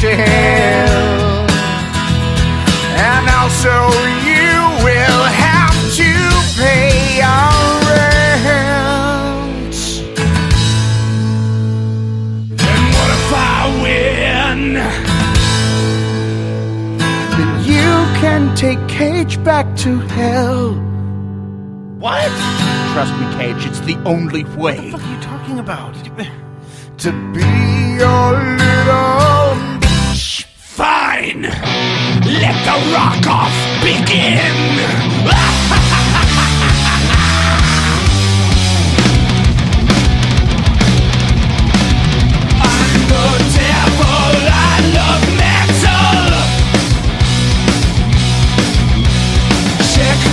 to hell. And also, you will have to pay your rent. And what if I win? Then you can take Cage back to hell. What? Trust me, Cage, it's the only way What the fuck are you talking about? to be your little bitch. Fine! Let the rock off begin! I'm the devil, I love metal! Check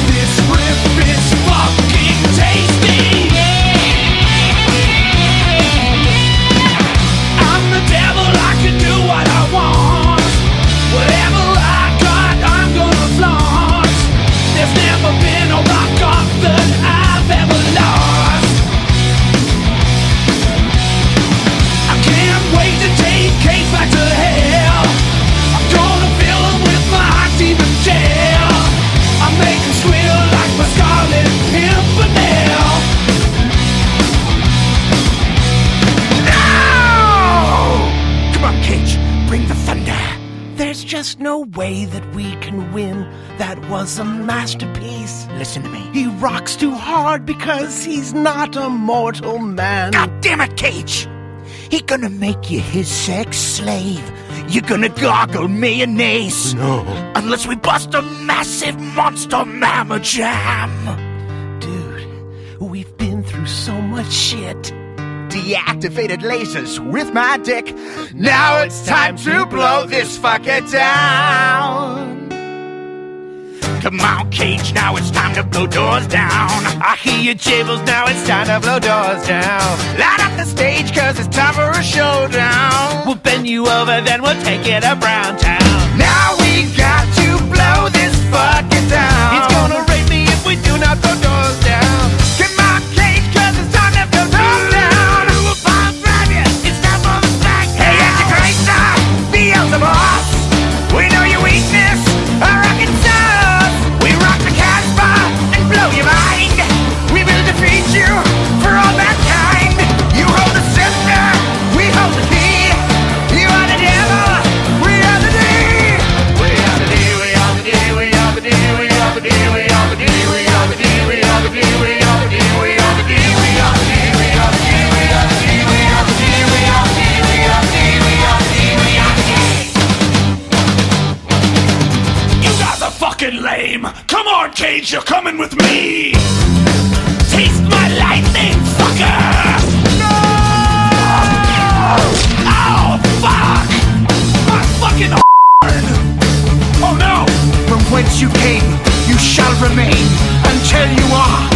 just no way that we can win. That was a masterpiece. Listen to me. He rocks too hard because he's not a mortal man. God damn it, Cage! He gonna make you his sex slave. You're gonna gargle mayonnaise. No. Unless we bust a massive monster mamma jam. Dude, we've been through so much shit. Deactivated lasers with my dick. Now it's time to blow this fucker down. Come on, Cage, now it's time to blow doors down. I hear your jables, now it's time to blow doors down. Light up the stage, cause it's time for a showdown. We'll bend you over, then we'll take it around Town. Now we got bitch, you're coming with me. Taste my lightning, fucker. No! Oh, fuck! My fucking. Oh no! From whence you came, you shall remain until you are.